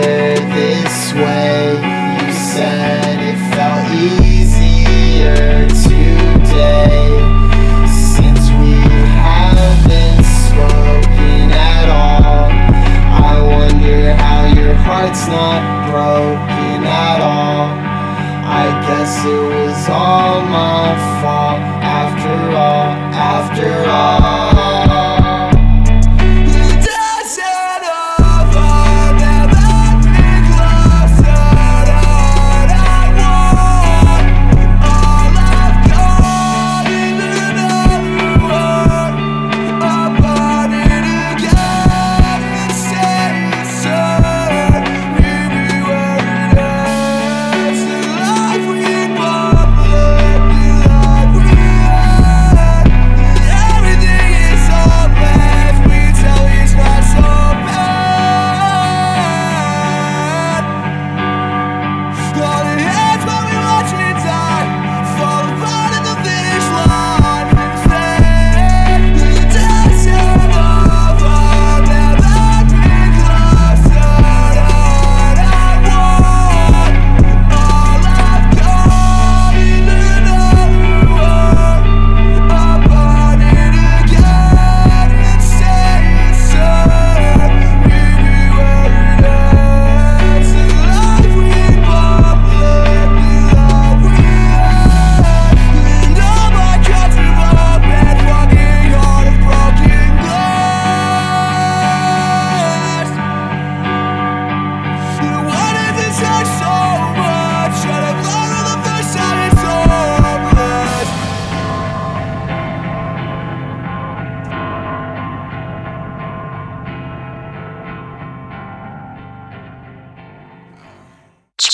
this way. You said it felt easier today. Since we haven't spoken at all I wonder how your heart's not broken at all. I guess it was all my fault After all, after all.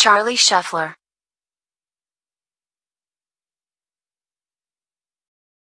Charlie Shuffler